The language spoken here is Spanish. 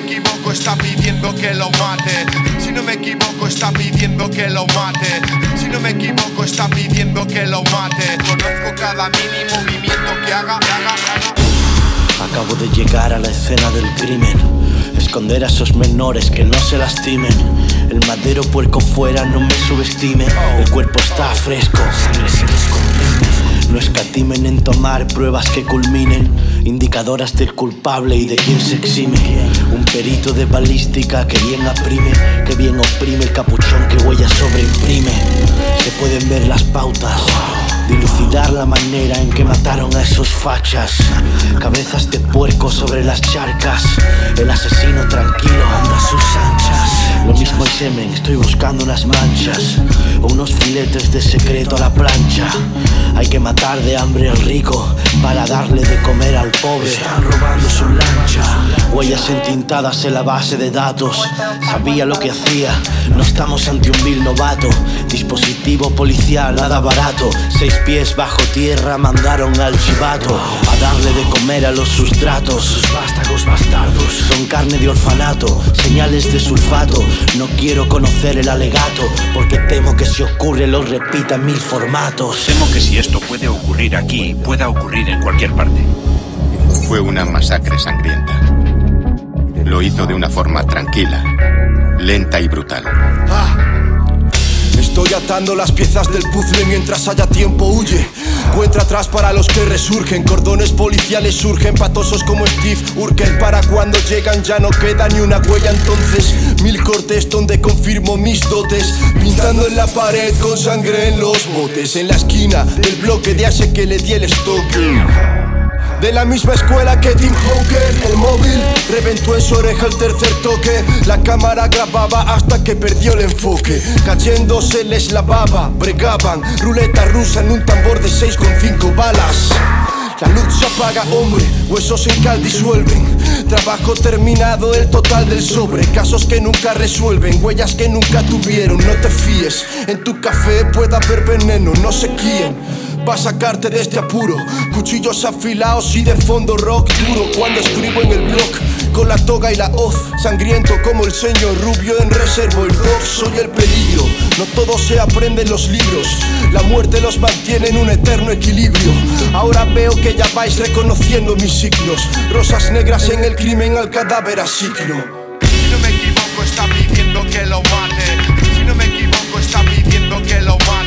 me equivoco está pidiendo que lo mate. Si no me equivoco está pidiendo que lo mate. Si no me equivoco está pidiendo que lo mate. Conozco cada mínimo movimiento que haga. Acabo de llegar a la escena del crimen. Esconder a esos menores que no se lastimen. El madero puerco fuera, no me subestime. El cuerpo está fresco. Escatimen en tomar pruebas que culminen. Indicadoras del culpable y de quien se exime. Un perito de balística que bien aprime, que bien oprime el capuchón que huella sobreimprime. Se pueden ver las pautas. Dilucidar la manera en que mataron a esos fachas. Cabezas de puerco sobre las charcas. El asesino tranquilo anda sus anchas. Lo mismo el semen, estoy buscando unas manchas. O unos filetes de secreto a la plancha. Hay que matar de hambre al rico para darle de comer al pobre. Están robando su lancha. Huellas entintadas en la base de datos. Sabía lo que hacía. No estamos ante un vil novato. Dispositivo policial, nada barato. Seis pies bajo tierra mandaron al chivato a darle de comer a los sustratos. Sus vástagos bastardos son carne de orfanato, señales de sulfato. No quiero conocer el alegato porque temo que si ocurre lo repita en mil formatos. Temo que si esto puede ocurrir aquí, pueda ocurrir en cualquier parte. Fue una masacre sangrienta. Lo hizo de una forma tranquila, lenta y brutal. Estoy atando las piezas del puzzle mientras haya tiempo huye. Cuenta atrás para los que resurgen. Cordones policiales surgen patosos como Steve Urkel. Para cuando llegan ya no queda ni una huella. Entonces, mil cortes donde confirmo mis dotes. Pintando en la pared con sangre en los botes. En la esquina del bloque de ase que le di el estoque. De la misma escuela que Tim Hawker, el móvil reventó en su oreja el tercer toque. La cámara grababa hasta que perdió el enfoque. Cayendo se les lavaba, bregaban. Ruleta rusa en un tambor de 6 con 5 balas. La luz se apaga, hombre, huesos en cal disuelven. Trabajo terminado, el total del sobre. Casos que nunca resuelven, huellas que nunca tuvieron. No te fíes, en tu café puede haber veneno, no sé quién va a sacarte de este apuro. Cuchillos afilados y de fondo rock duro cuando escribo en el blog. Con la toga y la hoz, sangriento como el señor rubio en reservo el rock. Soy el peligro, no todo se aprende en los libros. La muerte los mantiene en un eterno equilibrio. Ahora veo que ya vais reconociendo mis signos. Rosas negras en el crimen al cadáver asigno. Si no me equivoco está pidiendo que lo mate. Si no me equivoco está pidiendo que lo mate.